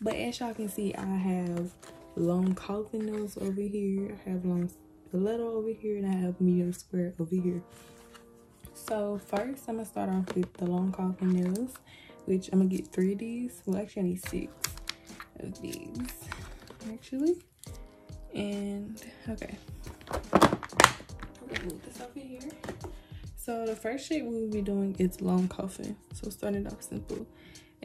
But as y'all can see, I have long coffin nails over here. I have long stiletto over here and I have medium square over here. So first I'm gonna start off with the long coffin nails, which I'm gonna get three of these. Well actually I need six of these actually. And okay. this over here. So the first shape we will be doing is long coffin. So starting off simple.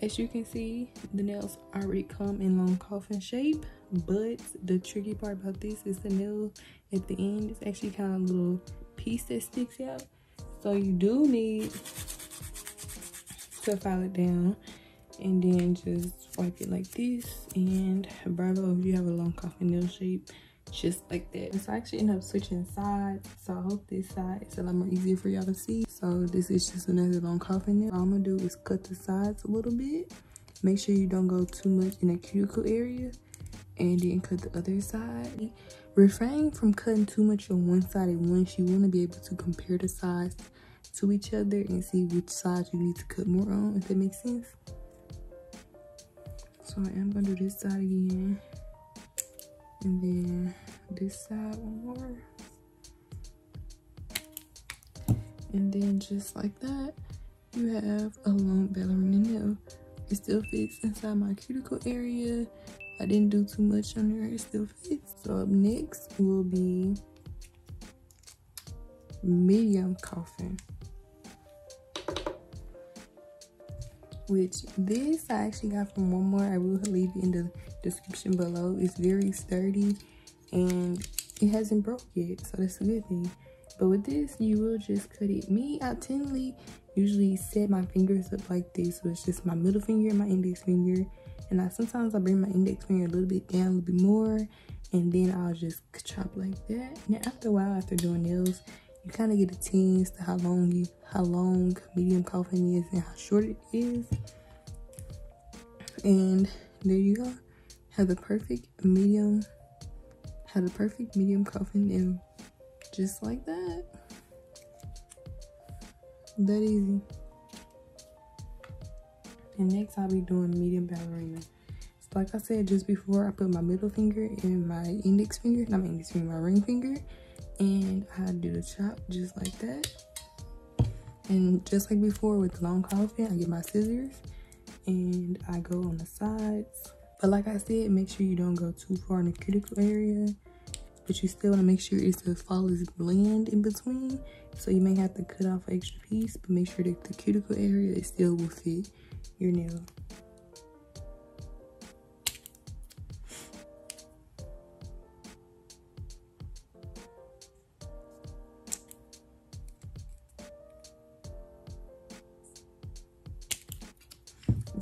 As you can see, the nails already come in long coffin shape, but the tricky part about this is the nail at the end is actually kind of a little piece that sticks out. So you do need to file it down and then just wipe it like this. And bravo if you have a long coffin nail shape just like that. So I actually end up switching sides. So I hope this side is a lot more easier for y'all to see. So this is just another long coffin nail. All I'm gonna do is cut the sides a little bit. Make sure you don't go too much in the cuticle area and then cut the other side. Refrain from cutting too much on one side at once. You wanna be able to compare the sides to each other and see which side you need to cut more on, if that makes sense. So I am gonna do this side again and then this side one more. And then just like that you have a long ballerina nail. It still fits inside my cuticle area. I didn't do too much on there. It still fits. So up next will be medium coffin which this I actually got from one more I will leave in the description below. It's very sturdy and it hasn't broke yet, so that's a good thing. But with this, you will just cut it. Me, I tendly usually set my fingers up like this. So it's just my middle finger and my index finger. And I sometimes I bring my index finger a little bit down, a little bit more. And then I'll just chop like that. And after a while, after doing nails, you kind of get a taste to how long you how long medium coffin is and how short it is and there you go have the perfect medium have a perfect medium coffin and just like that that easy and next i'll be doing medium ballerina so like i said just before i put my middle finger and my index finger not my index finger my ring finger and I do the chop just like that. And just like before with the long coffin, I get my scissors and I go on the sides. But like I said, make sure you don't go too far in the cuticle area. But you still want to make sure it's a flawless blend in between. So you may have to cut off an extra piece, but make sure that the cuticle area is still will fit your nail.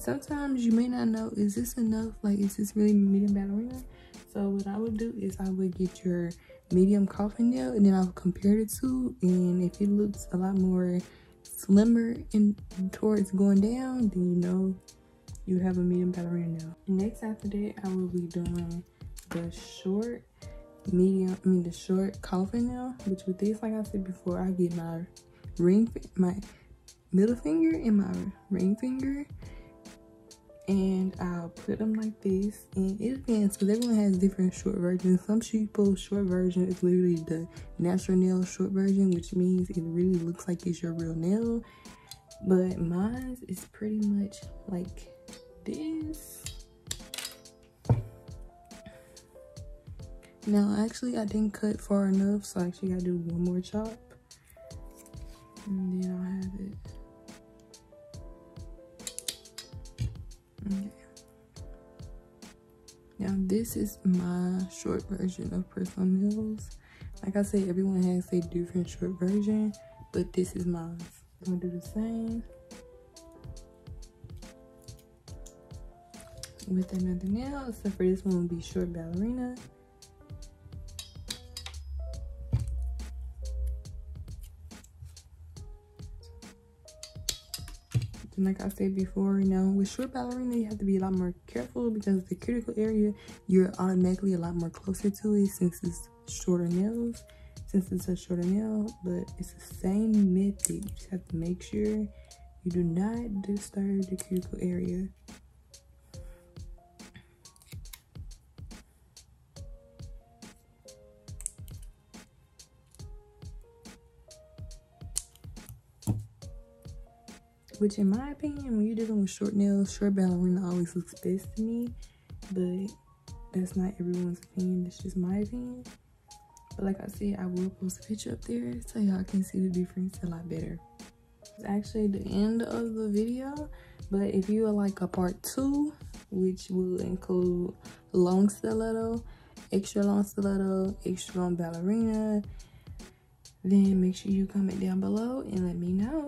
Sometimes you may not know is this enough? Like is this really medium ballerina so what i would do is i would get your medium coffin nail and then i'll compare the two and if it looks a lot more slimmer in towards going down then you know you have a medium ballerina nail next after that i will be doing the short medium i mean the short coffin nail which with this like i said before i get my ring my middle finger and my ring finger and I'll put them like this. And it depends because everyone has different short versions. Some people's short version is literally the natural nail short version which means it really looks like it's your real nail. But mine is pretty much like this. Now actually I didn't cut far enough so I actually gotta do one more chop. And then I'll have it Now this is my short version of press on nails. Like I said, everyone has a different short version, but this is mine. I'm gonna do the same with another nail, except for this one will be short ballerina. And like I said before, you know, with short ballerina, you have to be a lot more careful because the cuticle area, you're automatically a lot more closer to it since it's shorter nails, since it's a shorter nail, but it's the same method. You just have to make sure you do not disturb the cuticle area. Which in my opinion, when you're dealing with short nails, short ballerina always looks best to me. But that's not everyone's opinion. That's just my opinion. But like I said, I will post a picture up there so y'all can see the difference a lot better. It's actually the end of the video. But if you like a part two, which will include long stiletto, extra long stiletto, extra long ballerina, then make sure you comment down below and let me know.